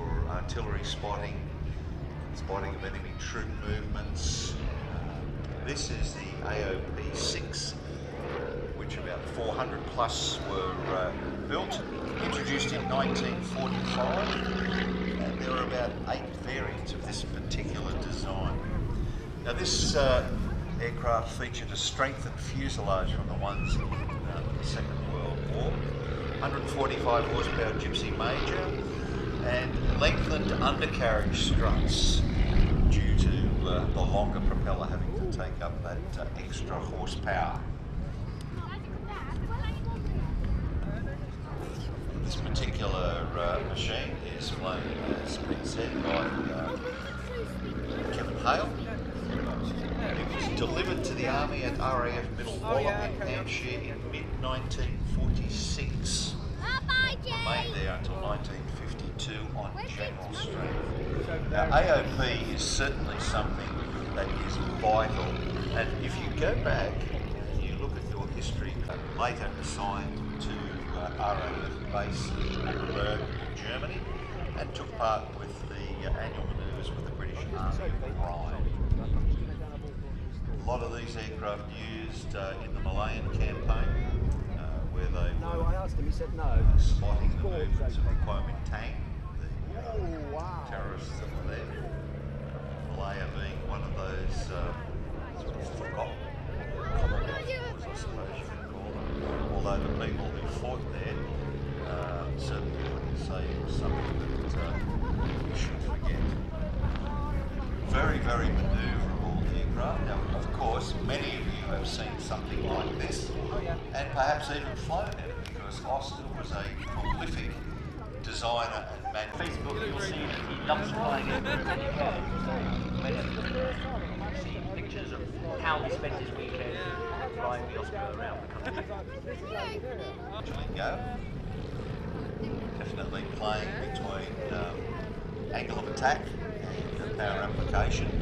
for artillery spotting, spotting of enemy troop movements. Uh, this is the AOP-6, which about 400 plus were uh, built, introduced in 1945, and there are about eight variants of this particular design. Now this uh, aircraft featured a strengthened fuselage from the ones in uh, the Second World War, 145 horsepower Gipsy Major, lengthened undercarriage struts due to uh, the longer propeller having to take up that uh, extra horsepower. This particular uh, machine is flown, as been said, by uh, Kevin Hale. It was delivered to the Army at RAF Middle Wallop in Hampshire in mid-1946. Remained there until 1952 on general strength. Now AOP is certainly something that is vital and if you go back and you look at your history, uh, later assigned to uh, RAF base in Berg, Germany and took part with the uh, annual manoeuvres with the British Army Rhine. A lot of these aircraft used uh, in the Malayan campaign, uh, where they No, were I asked him, he said no. spotting the movements of the so- Kuomintang, the uh, Oh, wow. terrorists that were there. Malaya being one those uh, sort of forgotten I suppose you could call them. Although the people who fought there uh, certainly wouldn't say it was something that uh, we should forget. Very, very manoeuvrable aircraft. Now, of course, many of you have seen something like this, and perhaps even flown it, because Auster was a prolific designer and manufacturer. Facebook, you'll see that he loves flying it. Many of them uh, see pictures of how he spent his weekend flying the Auster around the country. Definitely playing between um, angle of attack and power application.